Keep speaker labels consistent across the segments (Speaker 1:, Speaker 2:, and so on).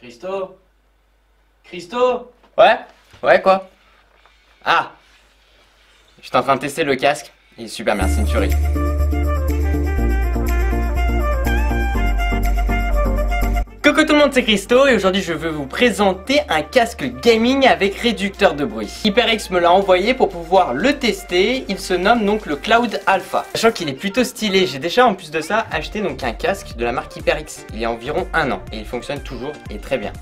Speaker 1: Christo? Christo?
Speaker 2: Ouais Ouais, quoi? Ah J'étais en train de tester le casque. Il est super, merci, une tuerie. Coucou tout le monde, c'est Christo et aujourd'hui je veux vous présenter un casque gaming avec réducteur de bruit. HyperX me l'a envoyé pour pouvoir le tester, il se nomme donc le Cloud Alpha. Sachant qu'il est plutôt stylé, j'ai déjà en plus de ça acheté donc un casque de la marque HyperX il y a environ un an et il fonctionne toujours et très bien.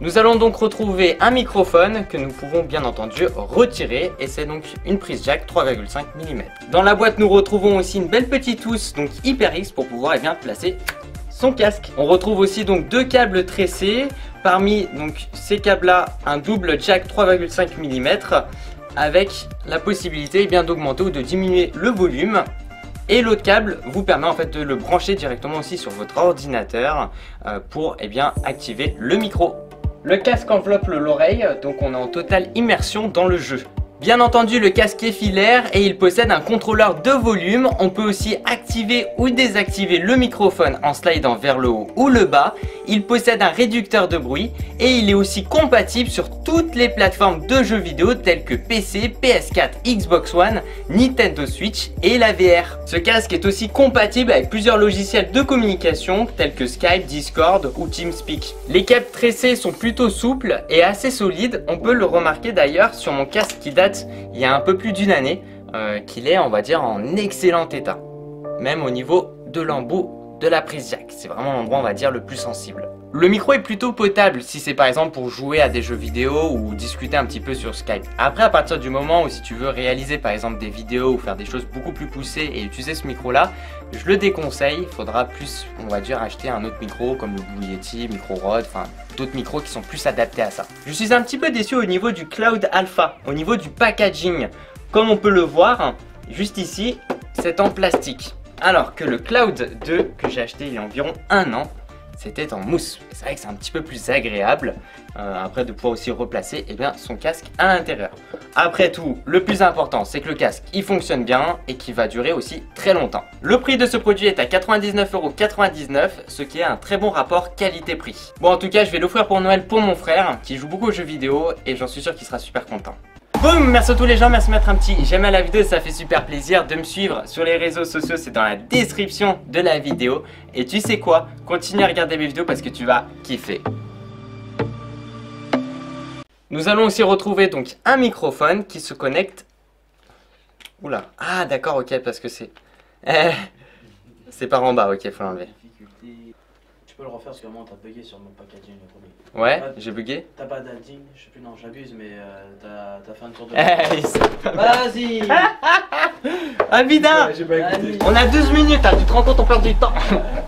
Speaker 2: Nous allons donc retrouver un microphone que nous pouvons bien entendu retirer et c'est donc une prise jack 3,5 mm. Dans la boîte nous retrouvons aussi une belle petite housse donc HyperX pour pouvoir eh bien, placer son casque. On retrouve aussi donc deux câbles tressés. Parmi donc ces câbles là un double jack 3,5 mm avec la possibilité eh d'augmenter ou de diminuer le volume et l'autre câble vous permet en fait de le brancher directement aussi sur votre ordinateur euh, pour eh bien, activer le micro. Le casque enveloppe l'oreille, donc on est en totale immersion dans le jeu. Bien entendu, le casque est filaire et il possède un contrôleur de volume. On peut aussi activer ou désactiver le microphone en slidant vers le haut ou le bas. Il possède un réducteur de bruit et il est aussi compatible sur toutes les plateformes de jeux vidéo telles que PC, PS4, Xbox One, Nintendo Switch et la VR. Ce casque est aussi compatible avec plusieurs logiciels de communication tels que Skype, Discord ou TeamSpeak. Les câbles tressés sont plutôt souples et assez solides. On peut le remarquer d'ailleurs sur mon casque qui date il y a un peu plus d'une année euh, qu'il est, on va dire, en excellent état. Même au niveau de l'embout de la prise jack. C'est vraiment l'endroit, on va dire, le plus sensible. Le micro est plutôt potable si c'est par exemple pour jouer à des jeux vidéo ou discuter un petit peu sur Skype. Après, à partir du moment où si tu veux réaliser par exemple des vidéos ou faire des choses beaucoup plus poussées et utiliser ce micro là, je le déconseille. Il faudra plus, on va dire, acheter un autre micro comme le Blue Micro Rod, enfin d'autres micros qui sont plus adaptés à ça. Je suis un petit peu déçu au niveau du Cloud Alpha, au niveau du packaging. Comme on peut le voir, juste ici, c'est en plastique. Alors que le Cloud 2 que j'ai acheté il y a environ un an, c'était en mousse. C'est vrai que c'est un petit peu plus agréable euh, après de pouvoir aussi replacer eh bien, son casque à l'intérieur. Après tout, le plus important c'est que le casque il fonctionne bien et qu'il va durer aussi très longtemps. Le prix de ce produit est à 99,99€, ce qui est un très bon rapport qualité-prix. Bon en tout cas je vais l'offrir pour Noël pour mon frère qui joue beaucoup aux jeux vidéo et j'en suis sûr qu'il sera super content. Boum Merci à tous les gens, merci de mettre un petit j'aime à la vidéo, ça fait super plaisir de me suivre sur les réseaux sociaux, c'est dans la description de la vidéo. Et tu sais quoi Continue à regarder mes vidéos parce que tu vas kiffer. Nous allons aussi retrouver donc un microphone qui se connecte... Oula, ah d'accord, ok, parce que c'est... C'est par en bas, ok, faut l'enlever
Speaker 1: peux le refaire parce que moi t'as bugué sur mon packaging le premier.
Speaker 2: Ouais, j'ai bugué.
Speaker 1: T'as pas d'adding, je sais plus, non, j'abuse, mais euh, t'as fait un tour de.
Speaker 2: Eh,
Speaker 1: Vas-y.
Speaker 2: Ah, bidin On a 12 minutes, hein, tu te rends compte, on perd du temps